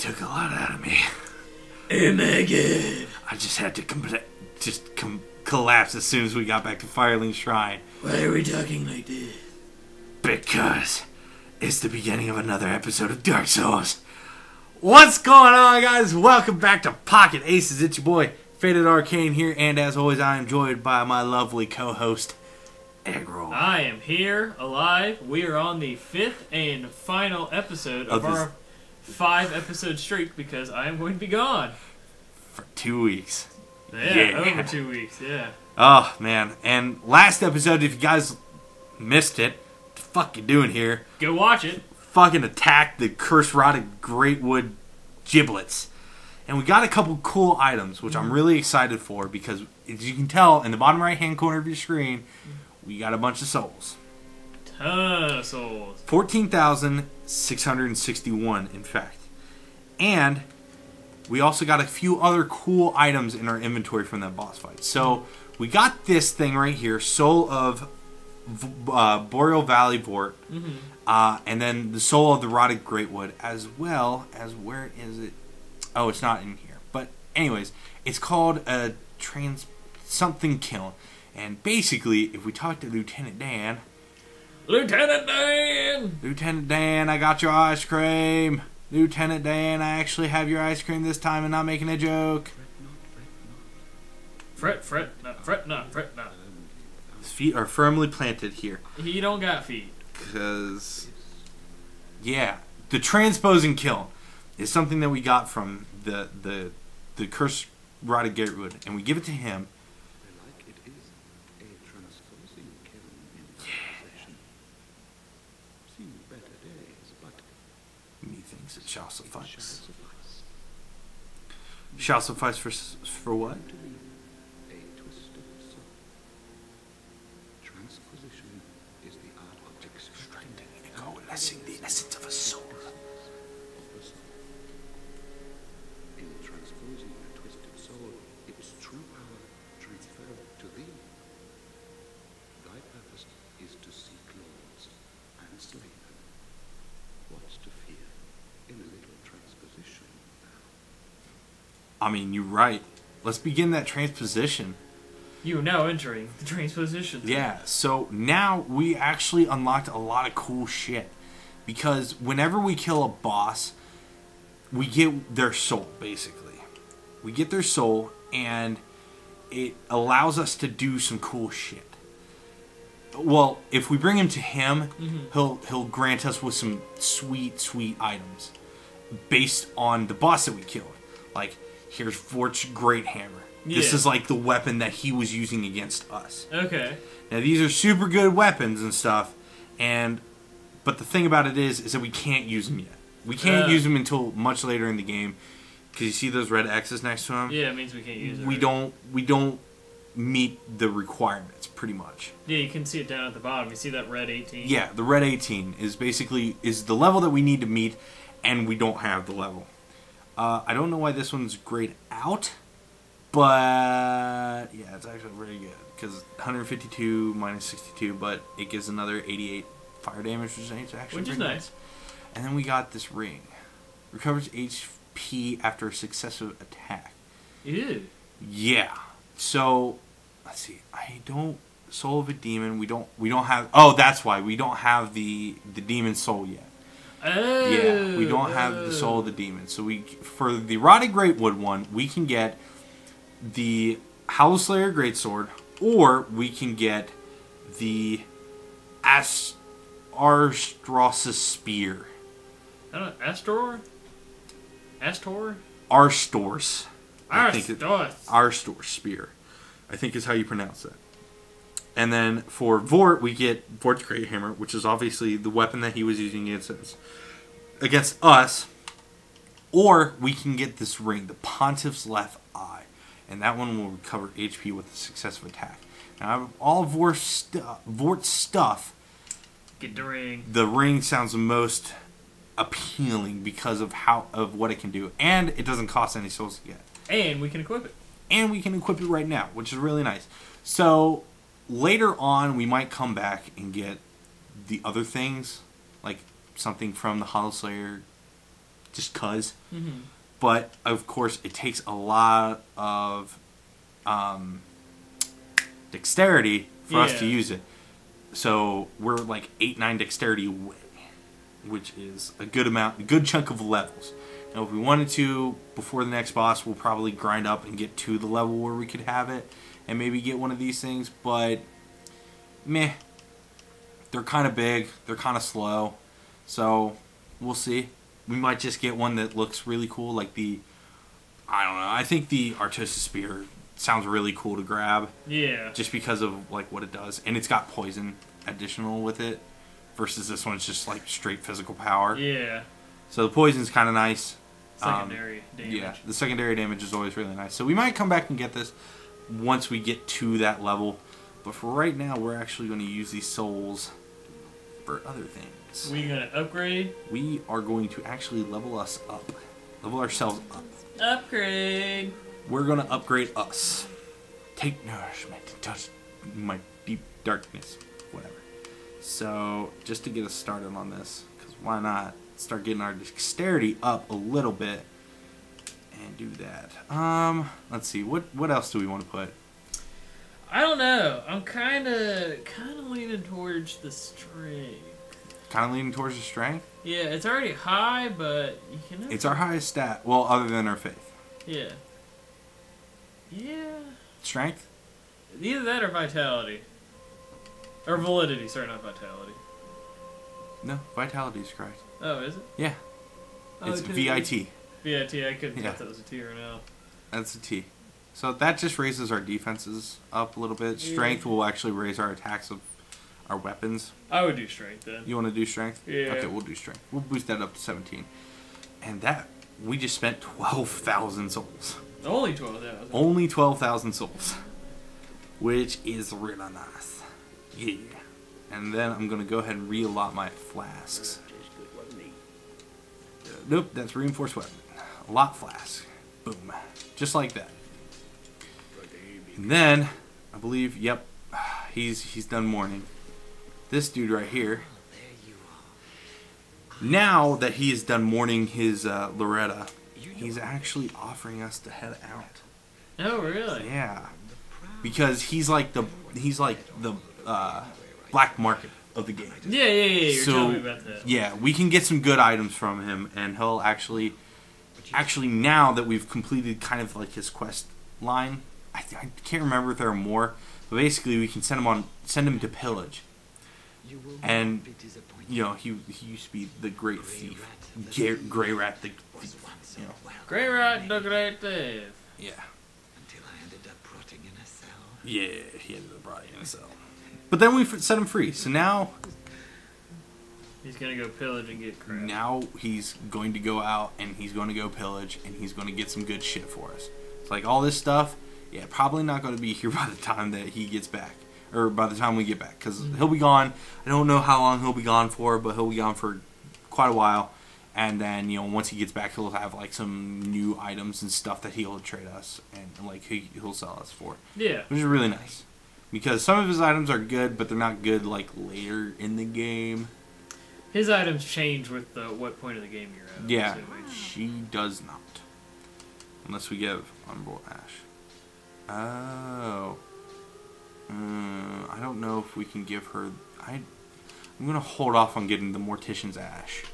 boss fight took a lot out of me. Oh my god. I just had to compl- just com- collapse as soon as we got back to Firelink Shrine Why are we talking like this? because it's the beginning of another episode of Dark Souls. What's going on, guys? Welcome back to Pocket Aces. It's your boy Faded Arcane here, and as always, I am joined by my lovely co-host Eggroll. I am here, alive. We are on the fifth and final episode of, Of this- our five episode streak because I am going to be gone. for two weeks. Yeah, Yeah. over two weeks. Yeah. Oh man! And last episode, if you guys missed it, what the fuck you doing here? Go watch it. Fucking attack the curse rotted greatwood giblets, and we got a couple cool items, which I'm mm-hmm. really excited for because, as you can tell, in the bottom right hand corner of your screen, we got a bunch of souls. Souls. 14,661, in fact. And we also got a few other cool items in our inventory from that boss fight. So we got this thing right here Soul of uh, Boreal Valley Vordt, Mm-hmm. uh, and then the Soul of the Rotted Greatwood, as well as where is it? Oh, it's not in here. But, anyways, it's called a trans something kiln. And basically, if we talk to Lieutenant Dan, Lieutenant Dan. Lieutenant Dan, I got your ice cream. Lieutenant Dan, I actually have your ice cream this time and not making a joke. Fret, fret, not fret, not fret, not. His feet are firmly planted here. He don't got feet. Because, yeah, the transposing kiln is something that we got from the the the cursed rotted greatwood, and we give it to him. like it is a transposing kiln in possession. Seen better days, but Methinks it shall suffice. Shall suffice for for what? To me, a twisted soul. Transposition is the art of coalescing the essence of a soul. of the soul. In transposing a twisted soul, its true power transferred to thee. Thy purpose is to seek lords and slay them. What's to fear in a little transposition now? I mean, you're right. Let's begin that transposition. You are now entering the transposition. Yeah, so now we actually unlocked a lot of cool shit. Because whenever we kill a boss, we get their soul, basically. We get their soul, and it allows us to do some cool shit. Well, if we bring him to him, mm-hmm. he'll he'll grant us with some sweet, sweet items based on the boss that we killed. Like, here's Vordt's Great Hammer. This Yeah. is like the weapon that he was using against us. Okay. Now these are super good weapons and stuff, and but the thing about it is, is that we can't use them yet. We can't Uh. use them until much later in the game, because you see those red X's next to them. Yeah, it means we can't use them. we don't we don't meet the requirements pretty much. Yeah, you can see it down at the bottom. You see that red 18? Yeah, the red 18 is basically is the level that we need to meet, and we don't have the level. Uh, I don't know why this one's grayed out, but yeah, it's actually pretty good because 152 minus 62, but it gives another 88 fire damage, which is actually Which is pretty nice. And then we got this ring, recovers HP after a successive attack. Ew. Yeah. So let's see. I don't soul of a demon. We don't. We don't have. Oh, that's why we don't have the the demon soul yet. Oh. Yeah, we don't oh, have the oh. soul of the demon. So we for the rotted greatwood one, we can get the Hollow Slayer greatsword, or we can get the Ast- Arstros's spear. I don't know. Astor? Astor? Arstors. I think it- Astor. Arstor spear, I think is how you pronounce that. And then for Vordt, we get Vordt's Great Hammer, which is obviously the weapon that he was using against us. Against us. Or we can get this ring, the Pontiff's Left Eye. And that one will recover HP with a successive attack. Now, of all of Vordt's, stu- Vordt's stuff, Get the ring. the ring sounds the most appealing because of how of what it can do. And it doesn't cost any souls to get And we can equip it. and we can equip it right now, which is really nice. So later on, we might come back and get the other things, like something from the Hollow Slayer just cause. Mhm. But of course, it takes a lot of um, dexterity for us to use it. So we're like eight nine dexterity away, which is a good amount, a good chunk of levels. Now, if we wanted to before the next boss, we'll probably grind up and get to the level where we could have it, and maybe get one of these things. But meh, they're kind of big, they're kind of slow, so we'll see. We might just get one that looks really cool, like the. I don't know. I think the Artosis Spear sounds really cool to grab Yeah. just because of like what it does, and it's got poison additional with it, versus this one's just like straight physical power. Yeah. So the poison's kind of nice. Um, Secondary damage. Yeah, the secondary damage is always really nice. So we might come back and get this once we get to that level. But for right now, we're actually going to use these souls for other things. We're gonna upgrade? We are going to actually level us up, level ourselves up. Upgrade. We're going to upgrade us. Take nourishment touch my deep darkness, whatever. So just to get us started on this, because why not start getting our dexterity up a little bit and do that. Um, let's see what what else do we want to put? I don't know. I'm kind of kind of leaning towards the strength. Kind of leaning towards the strength. Yeah, it's already high, but you can. never- It's our highest stat. Well, other than our faith, Yeah. Yeah. strength. Either that or vitality. Or validity. Sorry, not vitality. No, vitality is correct. Oh, is it? Yeah, Oh, it's VIT. be- VIT. I couldn't Yeah. tell if that was a T or an L. That's a T. So that just raises our defenses up a little bit. Yeah. Strength will actually raise our attacks of our weapons. I would do strength then. You want to do strength? Yeah. Okay, we'll do strength. We'll boost that up to 17. And that, we just spent 12,000 souls. Only twelve thousand. Only 12,000 souls. Which is really nice. Yeah. And then I'm going to go ahead and reallot my flasks. Uh, Nope, that's reinforced weapon. Lot flask. Boom. Just like that. And then, I believe, yep, he's he's done mourning. This dude right here. Now that he has done mourning his uh, Loretta, he's actually offering us to head out. Oh, really? Yeah, because he's like the he's like the uh, black market of the game. Yeah, yeah, yeah. You're So- telling me about that. Yeah, we can get some good items from him, and he'll actually, actually now that we've completed kind of like his quest line, I, I can't remember if there are more, but basically we can send him on send him to pillage. And you know he he used to be the great thief, Gray, Greirat the thief. You know, Great rat, the great thief. yeah, Until I ended up rotting in a cell. yeah, he ended up rotting in a cell. But then we set him free, so now He's gonna go pillage and get crap. now he's going to go out and he's going to go pillage and he's going to get some good shit for us. It's like all this stuff, yeah, probably not going to be here by the time that he gets back or by the time we get back because mm-hmm. he'll be gone. I don't know how long he'll be gone for, but he'll be gone for quite a while. And then you know once he gets back, he'll have like some new items and stuff that he'll trade us and like he, he'll sell us for, Yeah. which is really nice. Because some of his items are good, but they're not good like later in the game. His items change with the what point of the game you're at. Yeah, she does not. Unless we give Honorable Ash. Oh. Mm, I don't know if we can give her. I, I'm gonna hold off on getting the Mortician's Ash,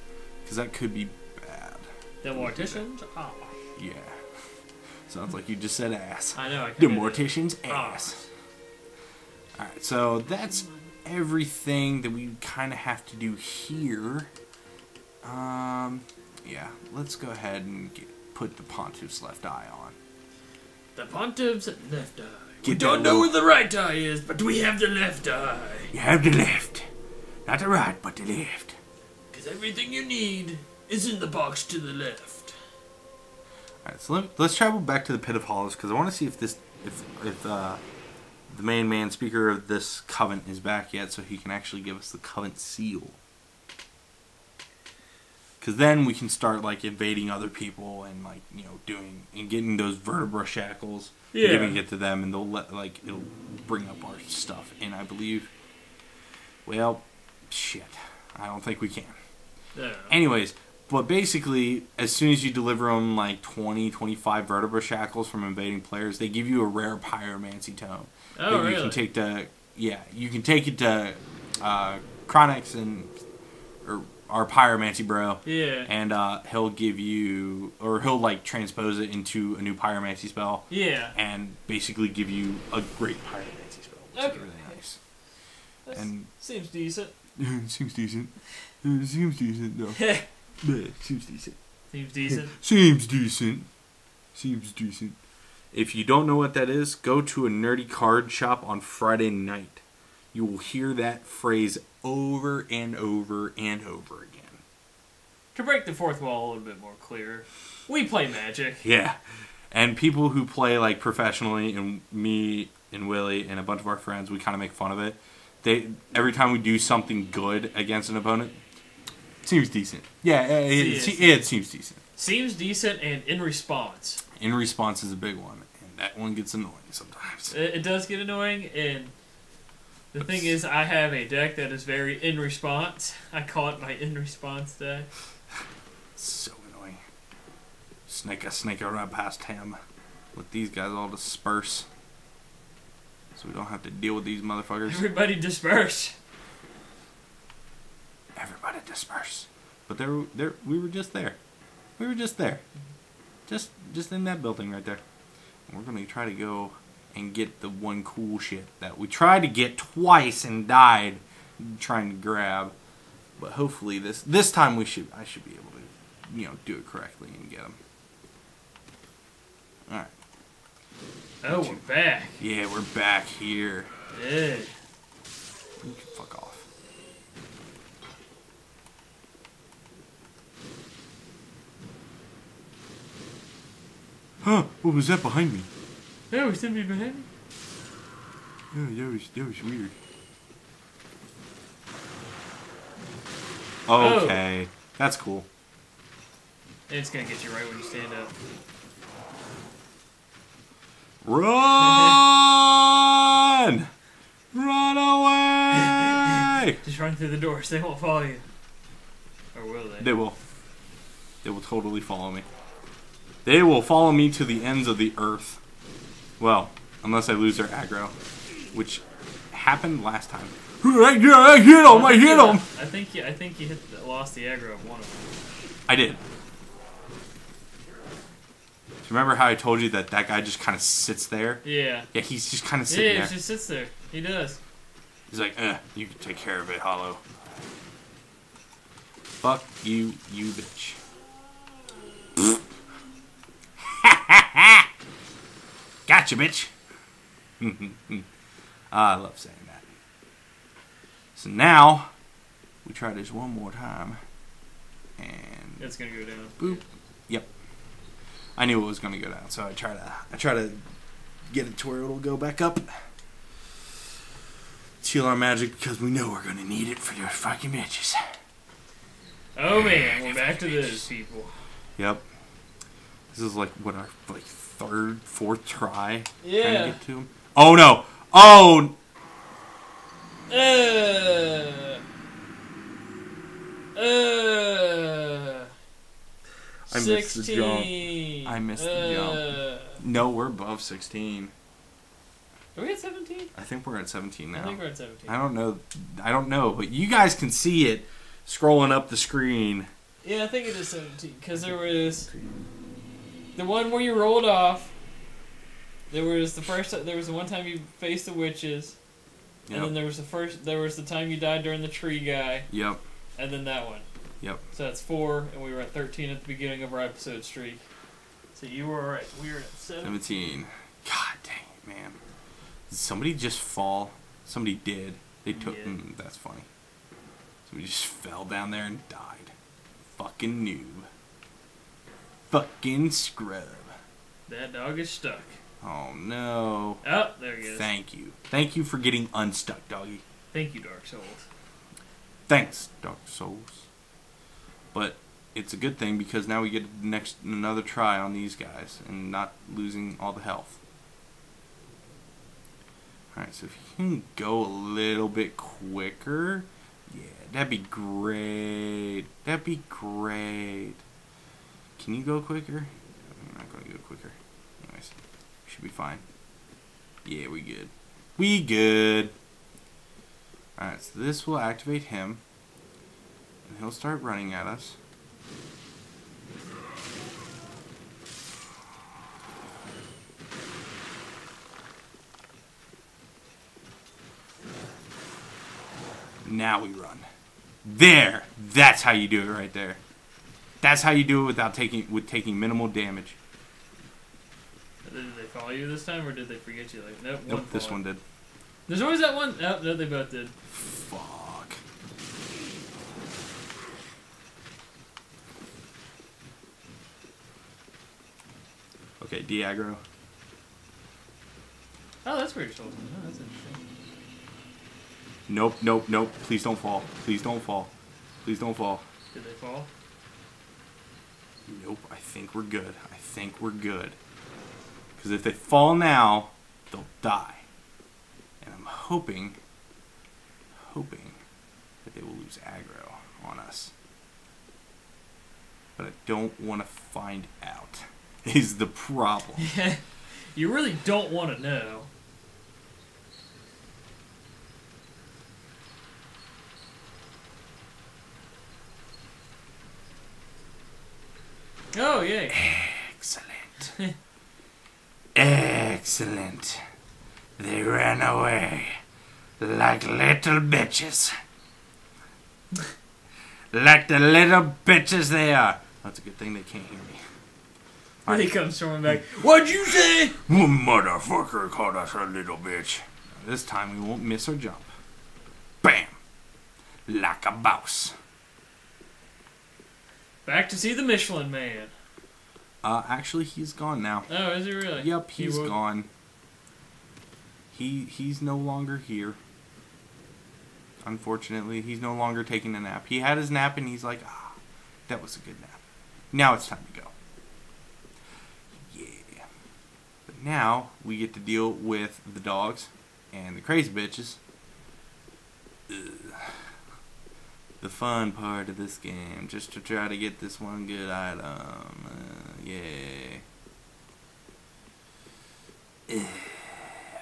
because that could be bad. The morticians? Ah. Yeah. Sounds like you just said ass. I know. I The Mortician's Ah. ass. Alright, so that's everything that we kind of have to do here. Um, yeah, let's go ahead and get, put the Pontiff's left eye on. The pontiff's left eye. we don't know where the right eye is, but we have the left eye. You have the left. Not the right, but the left. Because everything you need is in the box to the left. Alright, so let, let's travel back to the Pit of Hollows, because I want to see if this, if, if, uh, the main man speaker of this covenant is back yet, so he can actually give us the covenant seal. Because then we can start like invading other people and like you know doing and getting those vertebra shackles, and Yeah. giving it to them, and they'll let like it'll bring up our stuff. And I believe, well, shit, I don't think we can. Yeah. Anyways, But basically, as soon as you deliver them like 20, 25 vertebra shackles from invading players, they give you a rare pyromancy tome. Oh, that you really? can take to yeah, you can take it to uh, Cornyx and or our pyromancy bro, Yeah. and uh, he'll give you or he'll like transpose it into a new pyromancy spell Yeah. and basically give you a great pyromancy spell. Which Okay. is really nice. That And- seems decent. seems decent. It seems decent though. seems Yeah, seems decent. decent. Seems decent. Seems decent. If you don't know what that is, go to a nerdy card shop on Friday night. You will hear that phrase over and over and over again. To break the fourth wall a little bit more clear, we play Magic. Yeah. And people who play like professionally and me and Willie and a bunch of our friends, we kind of make fun of it. They every time we do something good against an opponent, seems decent. Yeah, it, Yes. it, it seems decent. Seems decent and in response. In response is a big one, and that one gets annoying sometimes. It, it does get annoying, and the thing is, I have a deck that is very in response. I call it my in response deck. So annoying. Snake a snake right past him. Let these guys all disperse. So we don't have to deal with these motherfuckers. Everybody disperse. Everybody disperse. But there, there, we were just there. We were just there. Just, just in that building right there. And we're gonna try to go and get the one cool shit that we tried to get twice and died trying to grab. But hopefully this, this time we should, I should be able to, you know, do it correctly and get them. All right. Oh, we're back. Yeah, we're back here. Yeah. You can fuck off. Huh? What was that behind me? Oh, was somebody behind me? Yeah, that was that was weird. Oh. Okay, that's cool. It's gonna get you right when you stand up. Run! Run away! Just run through the doors. They won't follow you. Or will they? They will. They will totally follow me. They will follow me to the ends of the earth. Well, unless I lose their aggro, which happened last time. I hit him! I hit him! I think you. I think you hit the, lost the aggro of one of them. I did. Remember how I told you that that guy just kind of sits there? Yeah. Yeah, he's just kind of sitting Yeah, sitting he there. just sits there. He does. He's like, eh, you can take care of it, Hollow. Fuck you, you bitch. Gotcha, bitch. Ah, I love saying that. So now, we try this one more time. And It's gonna go down. boop. Yep. I knew it was gonna go down, so I try to I try to get it to where it'll go back up. Seal our magic because we know we're gonna need it for your fucking bitches. Oh man, we're back to those people. Yep. This is like what our like third, fourth try trying to Yeah. get to him. Oh no! Oh Uh. Uh. I missed the jump. 16. I missed the jump. Uh, no, we're above sixteen. Are we at 17? I think we're at seventeen now. I think we're at 17. I don't know. I don't know, but you guys can see it scrolling up the screen. Yeah, I think it is 17. Because there was the one where you rolled off. There was the first. There was the one time you faced the witches, and then there was the first. There was the time you died during the tree guy, Yep. and then that one. Yep. So that's four, and we were at 13 at the beginning of our episode streak. So you were right. We were at seven. Seventeen. God dang it, man. Did somebody just fall? Somebody did. They took. Yeah. Mm, that's funny. Somebody just fell down there and died. Fucking noob. Fucking scrub. That dog is stuck. Oh no. Oh, there he is. Thank you. Thank you for getting unstuck, doggy. Thank you, Dark Souls. Thanks, Dark Souls. But it's a good thing because now we get next another try on these guys and not losing all the health. Alright, so if you can go a little bit quicker, Yeah, that'd be great. That'd be great. Can you go quicker? I'm not gonna go quicker. Anyways, should be fine. Yeah, we good. We good. Alright, so this will activate him. And he'll start running at us. Now we run. There! That's how you do it right there. That's how you do it without taking with taking minimal damage. Did they follow you this time, or did they forget you? Like, nope. Nope, this one did. There's always that one. Oh, no, they both did. Fuck. Okay, Diagro. Oh, that's where you're supposed. Oh, that's interesting. Nope, nope, nope. Please don't fall. Please don't fall. Please don't fall. Did they fall? Nope, I think we're good. I think we're good. Because if they fall now, they'll die. And I'm hoping, hoping that they will lose aggro on us. But I don't want to find out, is the problem. you really don't want to know. Oh, yay. Excellent. Excellent. They ran away like little bitches. like the little bitches they are. That's a good thing they can't hear me. Here he comes storming back. What'd you say? Motherfucker called us a little bitch. This time we won't miss our jump. Bam! Like a boss. Back to see the Michelin Man. Uh, actually, he's gone now. Oh, is he really? Yep, He he's woke- gone. He he's no longer here. Unfortunately, he's no longer taking a nap. He had his nap and he's like, ah, that was a good nap. Now it's time to go. Yeah. But now we get to deal with the dogs and the crazy bitches. Ugh. The fun part of this game, just to try to get this one good item. Uh, yeah.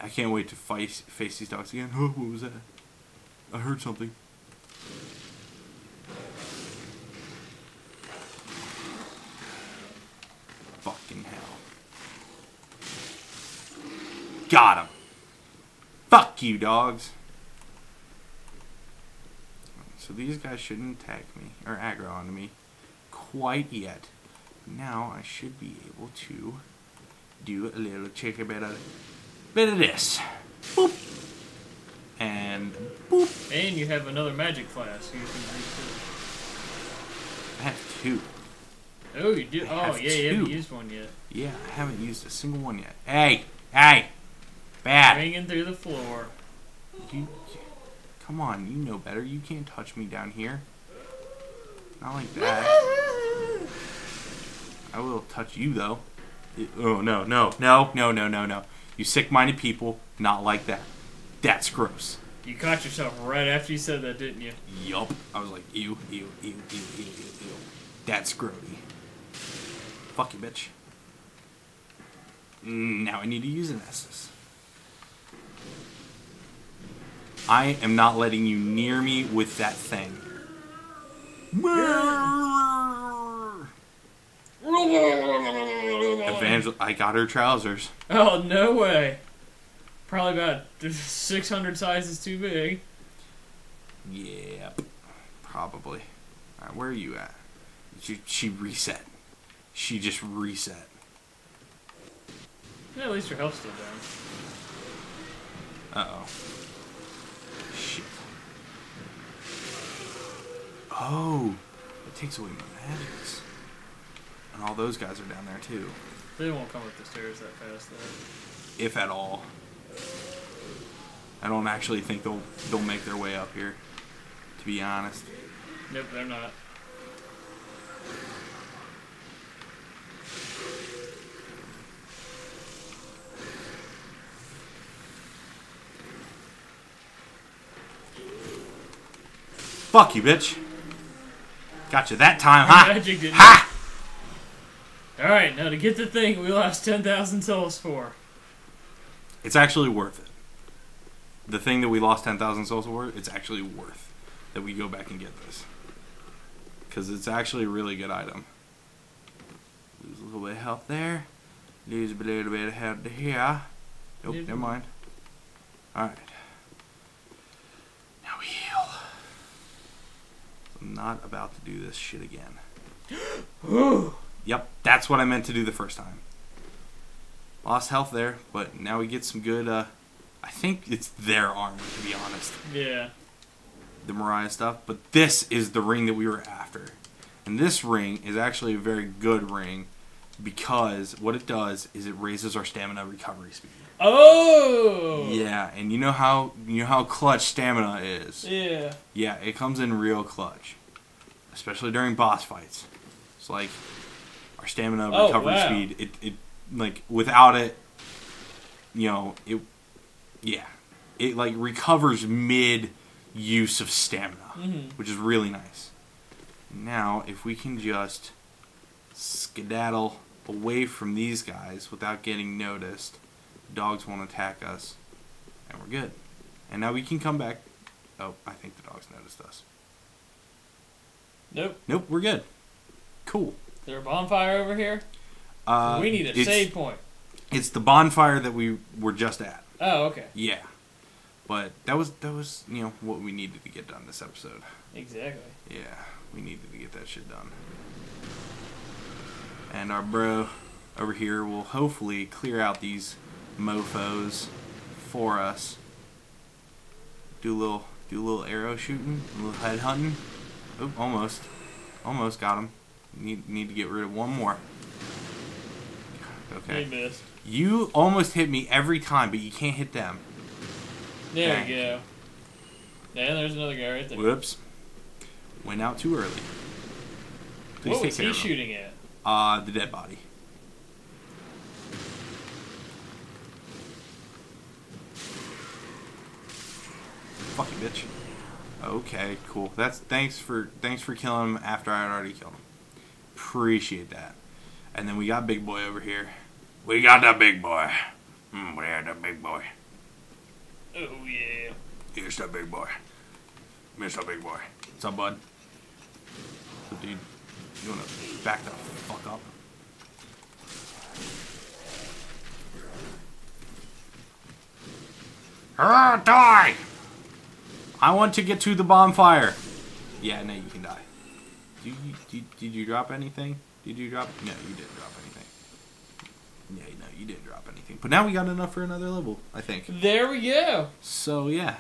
I can't wait to face face these dogs again. Oh, what was that? I heard something. Fucking hell. Got him. Fuck you, dogs. So these guys shouldn't attack me or aggro onto me quite yet. Now I should be able to do a little check a bit of bit of this. Boop. And boop. And you have another magic class. You can I have two. Oh, you do? I Oh, yeah, you haven't two. used one yet. Yeah, I haven't used a single one yet. Hey, hey, bad. Ringing through the floor. You, come on, you know better. You can't touch me down here. Not like that. I will touch you though. It- oh no, no, no, no, no, no, no. You sick-minded people, not like that. That's gross. You caught yourself right after you said that, didn't you? Yup. I was like, ew, ew, ew, ew, ew, ew, ew. That's grody. Fuck you, bitch. Mm, Now I need to use an Estus. I am not letting you near me with that thing. Evangel- I got her trousers. Oh, no way. Probably about 600 sizes too big. Yep. Probably. Alright, where are you at? She, she reset. She just reset. Yeah, at least your health's still down. Uh oh. Shit. Oh, it takes away my magics. And all those guys are down there too, They won't come up the stairs that fast, though. if at all. I don't actually think they'll they'll make their way up here. To be honest. Nope, they're not. Fuck you, bitch. Gotcha that time, huh? Magic didn't. Ha! All right, now to get the thing we lost ten thousand souls for. It's actually worth it. The thing that we lost 10,000 souls for, it's actually worth that we go back and get this. Because it's actually a really good item. Lose a little bit of health there. Lose a little bit of health here. Nope, never mind. Alright. Now we heal. I'm not about to do this shit again. Yep, that's what I meant to do the first time. Lost health there, but now we get some good, uh, I think it's their armor, to be honest. Yeah. The Mariah stuff. But this is the ring that we were after. And this ring is actually a very good ring because what it does is it raises our stamina recovery speed. Oh. Yeah, and you know how you know how clutch stamina is. Yeah. Yeah, it comes in real clutch, especially during boss fights. It's like our stamina Oh, recovery wow. speed. It, it like without it, you know it. Yeah, it like recovers mid use of stamina, Mhm. which is really nice. Now, if we can just skedaddle away from these guys without getting noticed, dogs won't attack us, and we're good. And now we can come back. Oh, I think the dogs noticed us. Nope. Nope, we're good. Cool. Is there a bonfire over here? Uh, we need a save point. It's the bonfire that we were just at. Oh, okay. Yeah, but that was that was you know what we needed to get done this episode. Exactly. Yeah, we needed to get that shit done. And our bro over here will hopefully clear out these mofos for us. Do a little do a little arrow shooting, a little head hunting. Oh, almost, almost got him. Need need to get rid of one more. Okay. He missed. You almost hit me every time, but you can't hit them. There we go. And there's another guy right there. Whoops. Went out too early. Please what was he shooting at? Uh, the dead body. Fuck you, bitch. Okay, cool. That's thanks for thanks for killing him after I had already killed him. Appreciate that. And then we got big boy over here. We got the big boy. Mm, we had the big boy. Oh yeah. Here's the big boy. Mr. Big Boy. What's up, bud? So, dude, you wanna back the fuck up? Ah, die! I want to get to the bonfire. Yeah, no, you can die. Did you, did, did you drop anything? Did you drop? No, you didn't drop anything. Yeah, no, you didn't drop anything. But now we got enough for another level, I think. There we go. So yeah,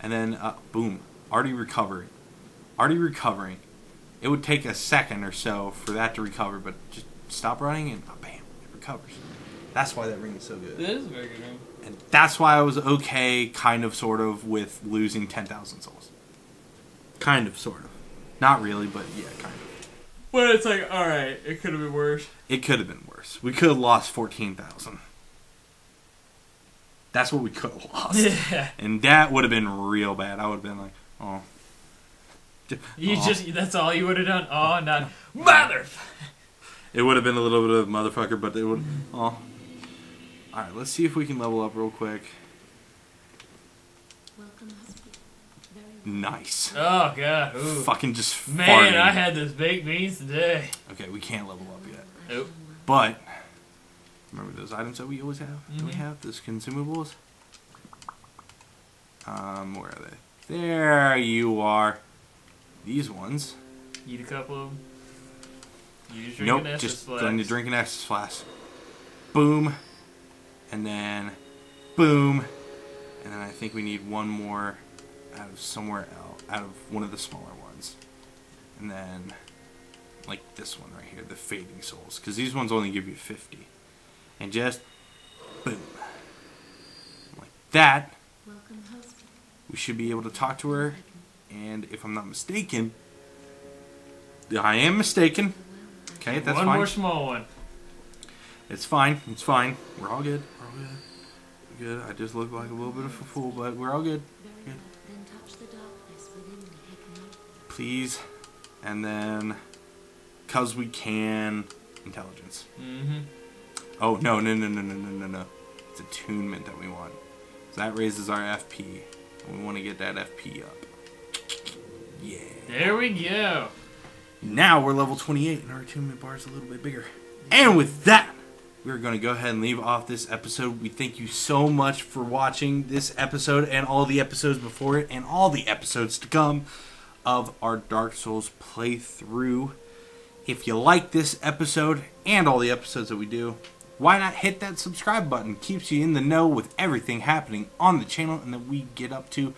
and then uh, boom, already recovering, already recovering. It would take a second or so for that to recover, but just stop running and oh, bam, it recovers. That's why that ring is so good, This is a very good room. And that's why I was okay, kind of, sort of, with losing ten thousand souls. Kind of, sort of, not really, but yeah, kind of. But it's like, all right, it could have been worse. It could have been worse. We could have lost fourteen thousand. That's what we could have lost. Yeah. And that would have been real bad. I would have been like, oh. You Aw. just that's all you would have done. Oh, not mother. It would have been a little bit of motherfucker, but it would. Oh. Alright, let's see if we can level up real quick. Welcome, husband. Very well. Nice. Oh god. Ooh. Fucking just Man, farting. I had those baked beans today. Okay, we can't level up yet. Nope. But, remember those items that we always have? Do we Mhm. have those consumables? Um, where are they? There you are. These ones. Eat a couple of them. You just drink Nope, an just flask. going to drink an Estus flask. Boom. And then, boom. And then I think we need one more out of somewhere else, out of one of the smaller ones. And then, like this one right here, the Fading Souls. Because these ones only give you 50. And just, boom. Like that, Welcome, husband. we should be able to talk to her. And if I'm not mistaken, I am mistaken. Okay, that's one fine. more small one. It's fine. It's fine. We're all good. We're good. We're good. I just look like a little bit of a fool, but we're all good. Very Yeah. well. Then touch the darkness within and take a note. please. And then, cause we can, intelligence. Mm-hmm. Oh no no no no no no no no! It's attunement that we want. So that raises our FP. And we want to get that FP up. Yeah. There we go. Now we're level 28 and our attunement bar is a little bit bigger. And with that, we're going to go ahead and leave off this episode. We thank you so much for watching this episode and all the episodes before it and all the episodes to come of our Dark Souls playthrough. If you like this episode and all the episodes that we do, why not hit that subscribe button? Keeps you in the know with everything happening on the channel and that we get up to.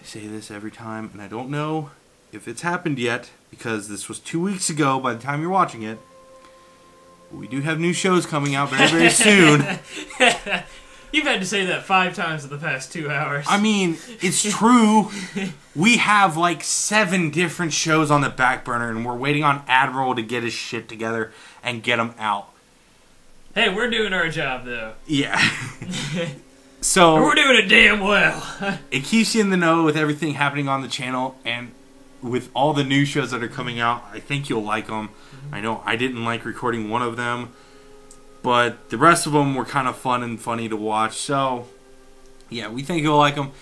I say this every time, and I don't know if it's happened yet because this was two weeks ago by the time you're watching it. We do have new shows coming out very, very soon. You've had to say that five times in the past two hours. I mean, it's true. We have like seven different shows on the back burner, and we're waiting on Admiral to get his shit together and get them out. hey, we're doing our job though. Yeah. so We're doing it damn well. it keeps you in the know with everything happening on the channel and with all the new shows that are coming out i think you'll like them mm-hmm. i know i didn't like recording one of them but the rest of them were kind of fun and funny to watch so yeah we think you'll like them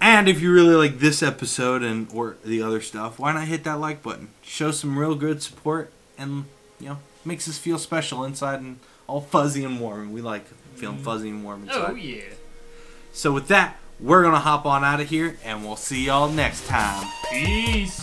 and if you really like this episode and or the other stuff why not hit that like button? Show some real good support and you know makes us feel special inside and all fuzzy and warm. We like feeling mm-hmm. fuzzy and warm inside. Oh yeah. so with that, we're gonna hop on out of here, and we'll see y'all next time. Peace.